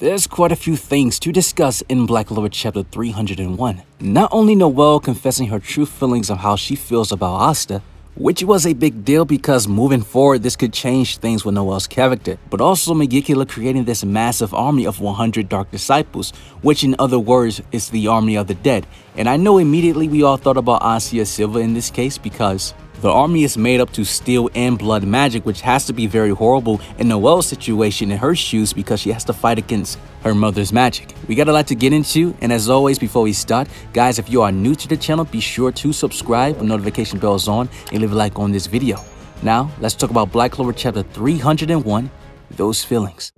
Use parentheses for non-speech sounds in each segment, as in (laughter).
There's quite a few things to discuss in Black Clover chapter 301. Not only Noelle confessing her true feelings of how she feels about Asta, which was a big deal because moving forward this could change things with Noelle's character, but also Megicula creating this massive army of 100 Dark Disciples, which in other words is the army of the dead. And I know immediately we all thought about Acier Silva in this case because the army is made up to steel and blood magic, which has to be very horrible in Noelle's situation in her shoes because she has to fight against her mother's magic. We got a lot to get into, and as always, before we start, guys, if you are new to the channel, be sure to subscribe with notification bells on and leave a like on this video. Now, let's talk about Black Clover chapter 301, Those Feelings.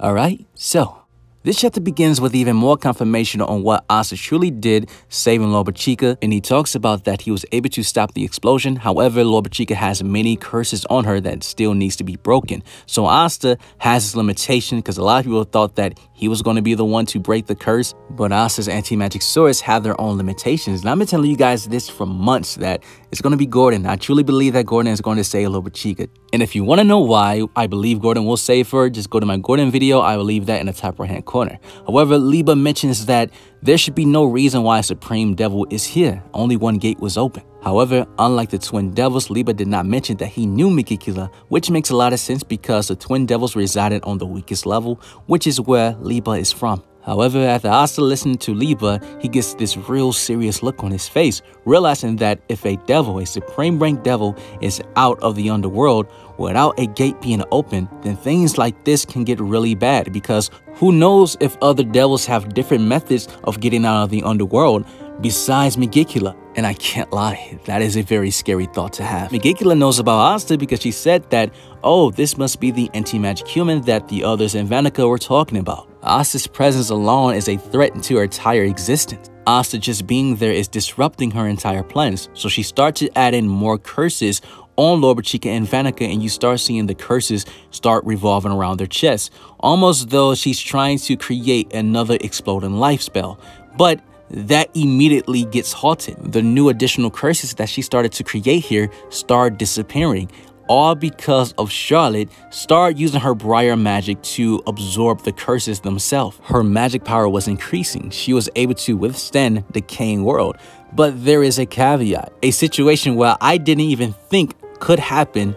Alright, so this chapter begins with even more confirmation on what Asta truly did saving Lolopechka, and he talks about that he was able to stop the explosion. However, Lolopechka has many curses on her that still needs to be broken. So Asta has his limitation because a lot of people thought that he was going to be the one to break the curse, but Asta's anti-magic swords have their own limitations. And I've been telling you guys this for months that it's going to be Gordon. I truly believe that Gordon is going to save Lolopechka. And if you want to know why I believe Gordon will save her, just go to my Gordon video. I will leave that in the top right hand corner. However, Liebe mentions that there should be no reason why Supreme Devil is here. Only one gate was open. However, unlike the Twin Devils, Liebe did not mention that he knew Megicula, which makes a lot of sense because the Twin Devils resided on the weakest level, which is where Liebe is from. However, after Asta listened to Liebe, he gets this real serious look on his face, realizing that if a devil, a supreme rank devil, is out of the underworld without a gate being open, then things like this can get really bad because who knows if other devils have different methods of getting out of the underworld besides Megicula. And I can't lie, that is a very scary thought to have. Megicula knows about Asta because she said that, oh, this must be the anti-magic human that the others in Vanica were talking about. Asta's presence alone is a threat to her entire existence. Asta just being there is disrupting her entire plans, so she starts to add in more curses on Lolopechka and Vanica and you start seeing the curses start revolving around their chests, almost though she's trying to create another exploding life spell. But that immediately gets halted. The new additional curses that she started to create here start disappearing, all because of Charlotte start using her Briar magic to absorb the curses themselves. Her magic power was increasing. She was able to withstand the decaying world. But there is a caveat, a situation where I didn't even think could happen,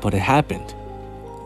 but it happened.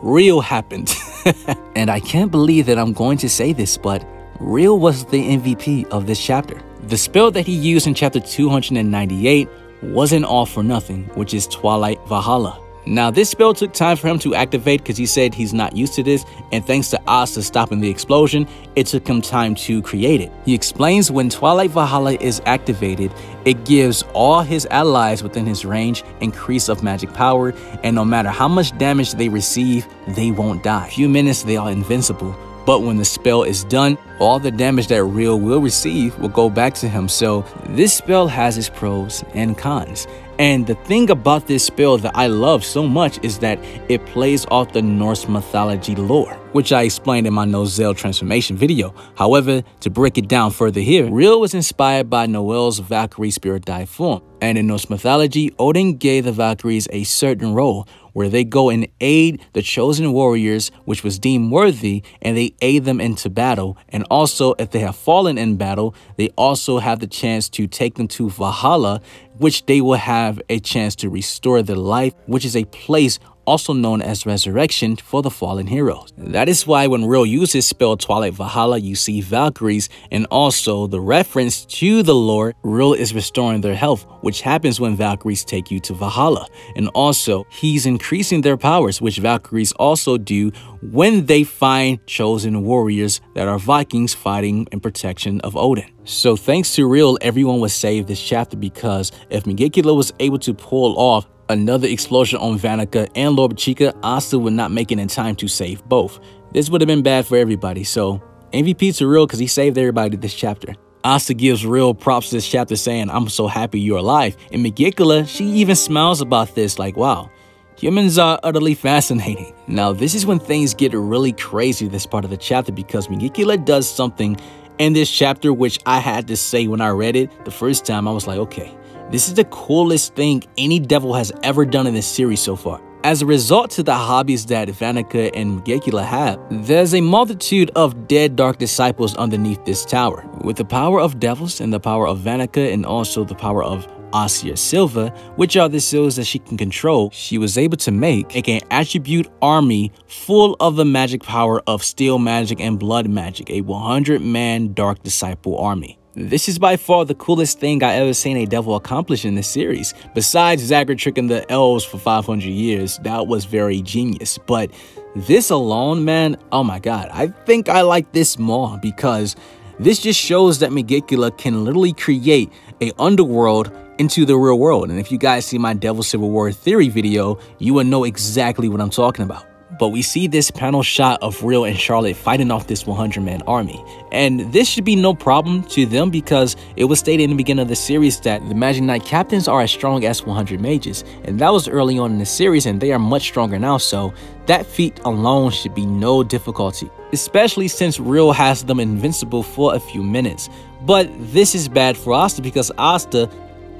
Rill happened. (laughs) and I can't believe that I'm going to say this, but Rill was the MVP of this chapter. The spell that he used in chapter 298 wasn't all for nothing, which is Twilight Valhalla. Now, this spell took time for him to activate because he said he's not used to this, and thanks to Asta stopping the explosion, it took him time to create it. He explains when Twilight Valhalla is activated, it gives all his allies within his range increase of magic power, and no matter how much damage they receive, they won't die. A Few minutes, they are invincible. But when the spell is done, all the damage that Rill will receive will go back to him. So this spell has its pros and cons. And the thing about this spell that I love so much is that it plays off the Norse mythology lore, which I explained in my Nozel transformation video. However, to break it down further here, Rill was inspired by Noelle's Valkyrie spirit dive form. And in Norse mythology, Odin gave the Valkyries a certain role, where they go and aid the chosen warriors, which was deemed worthy, and they aid them into battle. And also, if they have fallen in battle, they also have the chance to take them to Valhalla, which they will have a chance to restore their life, which is a place also known as resurrection for the fallen heroes. That is why when Rill uses spell Twilight Valhalla, you see Valkyries and also the reference to the Lord, Rill is restoring their health, which happens when Valkyries take you to Valhalla. And also, he's increasing their powers, which Valkyries also do when they find chosen warriors that are Vikings fighting in protection of Odin. So thanks to Rill, everyone was saved this chapter because if Megicula was able to pull off another explosion on Vanica and Lolopechka, Asta would not make it in time to save both. This would have been bad for everybody, so MVP to Rill because he saved everybody this chapter. Asta gives Rill props this chapter saying, I'm so happy you're alive. And Megicula, she even smiles about this like, wow, humans are utterly fascinating. Now, this is when things get really crazy this part of the chapter because Megicula does something in this chapter which I had to say when I read it the first time. I was like, okay, This is the coolest thing any devil has ever done in this series so far. As a result to the hobbies that Vanica and Megicula have, there's a multitude of dead dark disciples underneath this tower. With the power of devils and the power of Vanica and also the power of Acier Silva, which are the seals that she can control, she was able to make an attribute army full of the magic power of steel magic and blood magic, a 100-man dark disciple army. This is by far the coolest thing I ever seen a devil accomplish in this series. Besides Zagreus tricking the elves for 500 years, that was very genius. But this alone, man, oh my god, I think I like this more because this just shows that Megicula can literally create a underworld into the real world. And if you guys see my Devil Civil War theory video, you will know exactly what I'm talking about. But we see this panel shot of Rill and Charlotte fighting off this 100-man army. And this should be no problem to them because it was stated in the beginning of the series that the Magic Knight captains are as strong as 100 mages. And that was early on in the series and they are much stronger now, so that feat alone should be no difficulty. Especially since Rill has them invincible for a few minutes. But this is bad for Asta because Asta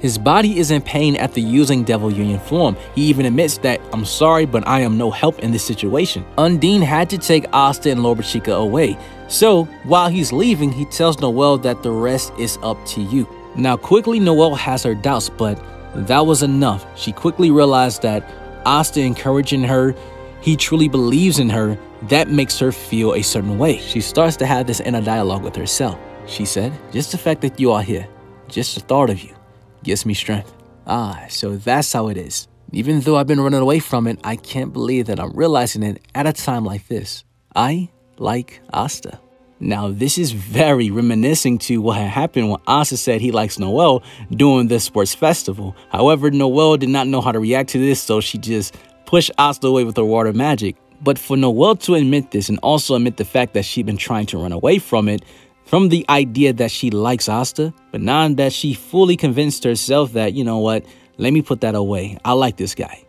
his body is in pain after using Devil Union form. He even admits that, I'm sorry, but I am no help in this situation. Undine had to take Asta and Lolopechka away. So, while he's leaving, he tells Noelle that the rest is up to you. Now, quickly, Noelle has her doubts, but that was enough. She quickly realized that Asta encouraging her, he truly believes in her, that makes her feel a certain way. She starts to have this inner dialogue with herself. She said, just the fact that you are here, just the thought of you, gives me strength. Ah, so that's how it is. Even though I've been running away from it, I can't believe that I'm realizing it at a time like this. I like Asta. Now, this is very reminiscing to what had happened when Asta said he likes Noelle during the sports festival. However, Noelle did not know how to react to this, so she just pushed Asta away with her water magic. But for Noelle to admit this and also admit the fact that she'd been trying to run away from it, from the idea that she likes Asta, but now that she fully convinced herself that, you know what, let me put that away. I like this guy.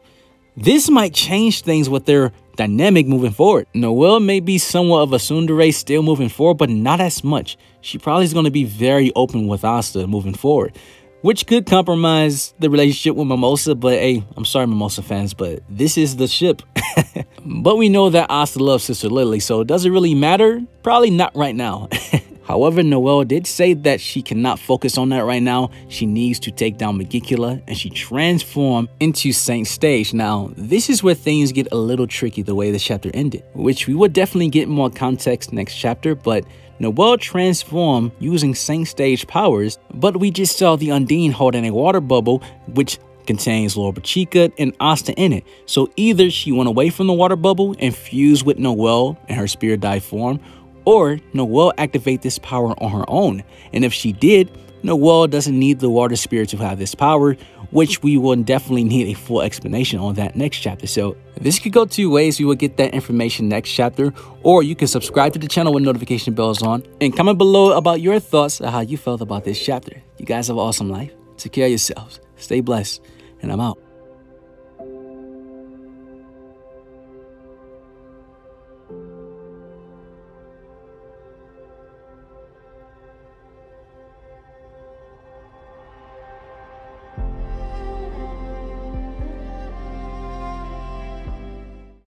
This might change things with their dynamic moving forward. Noelle may be somewhat of a tsundere still moving forward, but not as much. She probably is going to be very open with Asta moving forward, which could compromise the relationship with Mimosa, but hey, I'm sorry Mimosa fans, but this is the ship. (laughs) but we know that Asta loves Sister Lily, so does it really matter? Probably not right now. (laughs) However, Noelle did say that she cannot focus on that right now. She needs to take down Megicula and she transformed into Saint Stage. Now, this is where things get a little tricky the way the chapter ended, which we will definitely get more context next chapter, but Noelle transformed using Saint Stage powers, but we just saw the Undine holding a water bubble, which contains Laura Lolopechka and Asta in it. So either she went away from the water bubble and fused with Noelle in her spirit dive form, or Noelle activate this power on her own. And if she did, Noelle doesn't need the water spirit to have this power, which we will definitely need a full explanation on that next chapter. So this could go two ways. We will get that information next chapter, or you can subscribe to the channel with notification bells on and comment below about your thoughts on how you felt about this chapter. You guys have an awesome life. Take care of yourselves. Stay blessed, and I'm out.